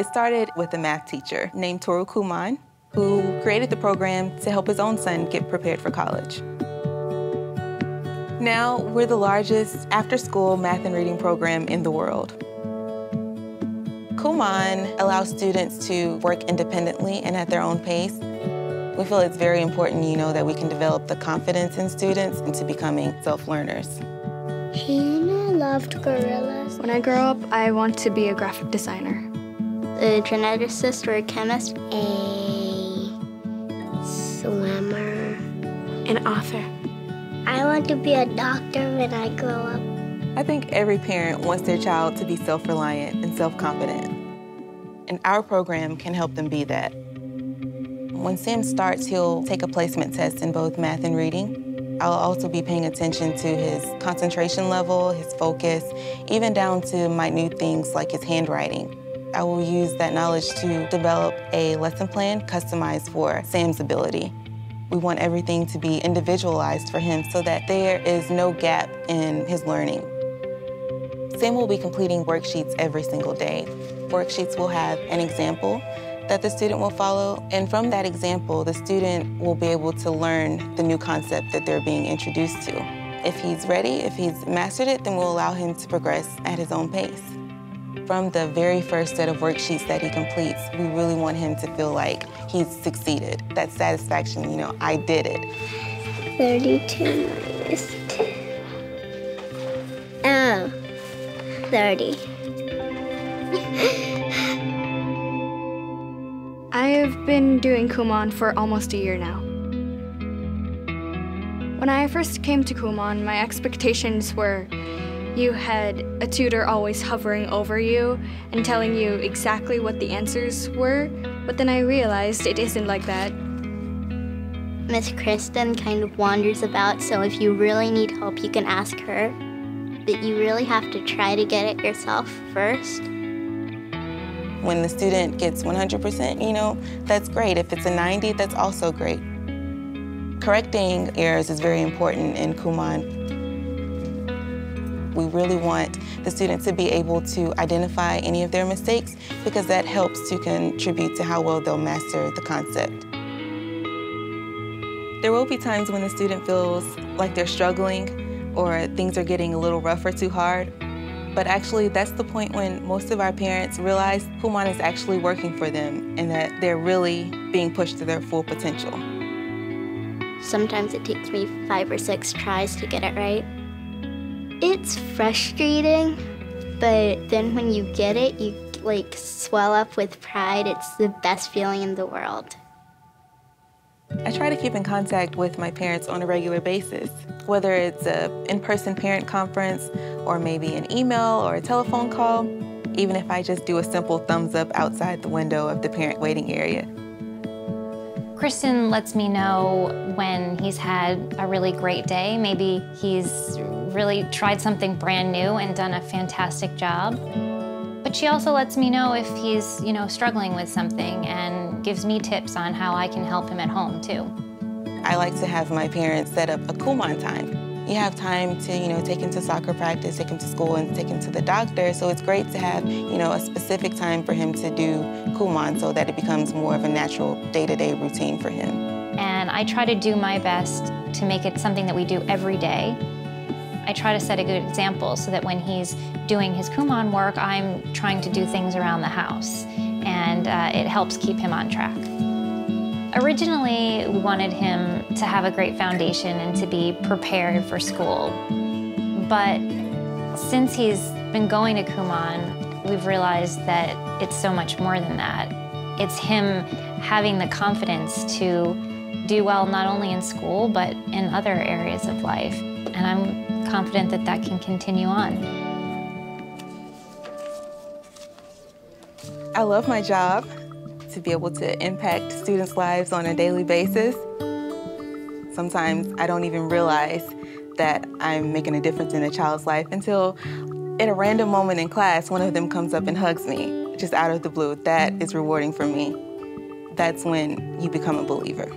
It started with a math teacher named Toru Kumon, who created the program to help his own son get prepared for college. Now, we're the largest after-school math and reading program in the world. Kumon allows students to work independently and at their own pace. We feel it's very important, you know, that we can develop the confidence in students into becoming self-learners. Hannah loved gorillas. When I grow up, I want to be a graphic designer. A geneticist or a chemist. A swimmer. An author. I want to be a doctor when I grow up. I think every parent wants their child to be self-reliant and self-confident. And our program can help them be that. When Sam starts, he'll take a placement test in both math and reading. I'll also be paying attention to his concentration level, his focus, even down to minute things like his handwriting. I will use that knowledge to develop a lesson plan customized for Sam's ability. We want everything to be individualized for him so that there is no gap in his learning. Sam will be completing worksheets every single day. Worksheets will have an example that the student will follow, and from that example, the student will be able to learn the new concept that they're being introduced to. If he's ready, if he's mastered it, then we'll allow him to progress at his own pace. From the very first set of worksheets that he completes, we really want him to feel like he's succeeded. That satisfaction, you know, I did it. 32 minus 2. Oh. 30. I have been doing Kumon for almost a year now. When I first came to Kumon, my expectations were you had a tutor always hovering over you and telling you exactly what the answers were, but then I realized it isn't like that. Miss Kristen kind of wanders about, so if you really need help, you can ask her but you really have to try to get it yourself first. When the student gets 100%, you know, that's great. If it's a 90, that's also great. Correcting errors is very important in Kumon. We really want the student to be able to identify any of their mistakes because that helps to contribute to how well they'll master the concept. There will be times when the student feels like they're struggling or things are getting a little rough or too hard. But actually, that's the point when most of our parents realize Kumon is actually working for them and that they're really being pushed to their full potential. Sometimes it takes me five or six tries to get it right. It's frustrating, but then when you get it, you like swell up with pride. It's the best feeling in the world. I try to keep in contact with my parents on a regular basis, whether it's an in-person parent conference or maybe an email or a telephone call, even if I just do a simple thumbs up outside the window of the parent waiting area. Kristen lets me know when he's had a really great day. Maybe he's really tried something brand new and done a fantastic job. But she also lets me know if he's, you know, struggling with something and gives me tips on how I can help him at home too. I like to have my parents set up a Kumon time. You have time to, you know, take him to soccer practice, take him to school, and take him to the doctor. So it's great to have, you know, a specific time for him to do Kumon so that it becomes more of a natural day-to-day -day routine for him. And I try to do my best to make it something that we do every day I try to set a good example so that when he's doing his Kumon work, I'm trying to do things around the house, and uh, it helps keep him on track. Originally, we wanted him to have a great foundation and to be prepared for school. But since he's been going to Kumon, we've realized that it's so much more than that. It's him having the confidence to do well not only in school, but in other areas of life. And I'm confident that that can continue on. I love my job, to be able to impact students' lives on a daily basis. Sometimes I don't even realize that I'm making a difference in a child's life until at a random moment in class, one of them comes up and hugs me, just out of the blue. That is rewarding for me. That's when you become a believer.